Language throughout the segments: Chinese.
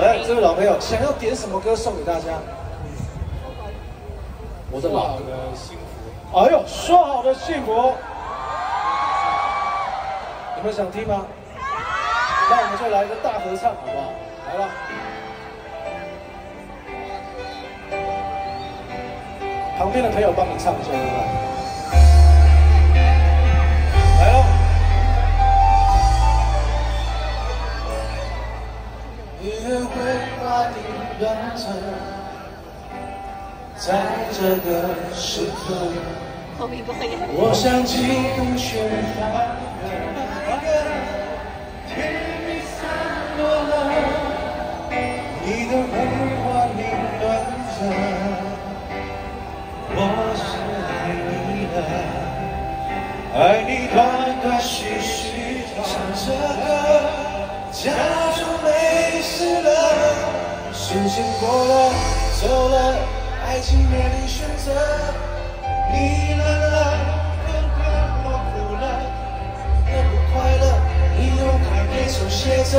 来，这位老朋友，想要点什么歌送给大家？我的老歌幸福。哎呦，说好的幸福，你们想听吗？那我们就来个大合唱，好不好？来了，旁边的朋友帮你唱一下，好不好？你的回话凌乱着在这个时刻我想起我学大人的歌甜蜜散落了你的回话凌乱着我是爱你的爱你断断续续唱着歌时间过了，走了，爱情面临选择，你冷了，哭了我哭了，我不快乐，你用爱给手写着。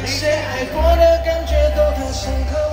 那些爱过的感觉都太深刻，